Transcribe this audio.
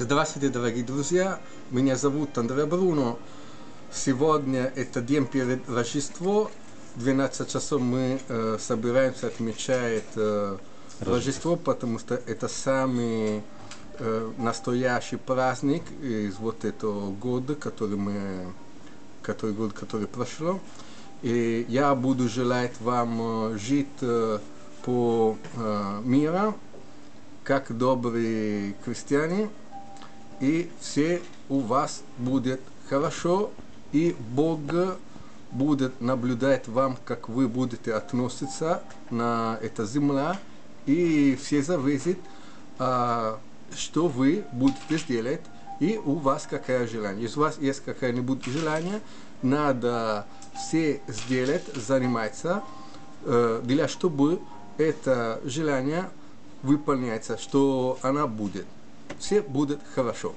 Здравствуйте, дорогие друзья! Меня зовут Андре Бруно. Сегодня это день перед Рождество. 12 часов мы э, собираемся отмечать э, Рождество, потому что это самый э, настоящий праздник из вот этого года, который мы, который год, который прошло. И я буду желать вам э, жить э, по э, миру, как добрые крестьяне, и все у вас будет хорошо, и Бог будет наблюдать вам, как вы будете относиться на эта земля, и все зависит, а, что вы будете сделать, и у вас какое желание. Если у вас есть какое-нибудь желание, надо все сделать, заниматься, э, для чтобы это желание выполняется, что она будет все будет хорошо.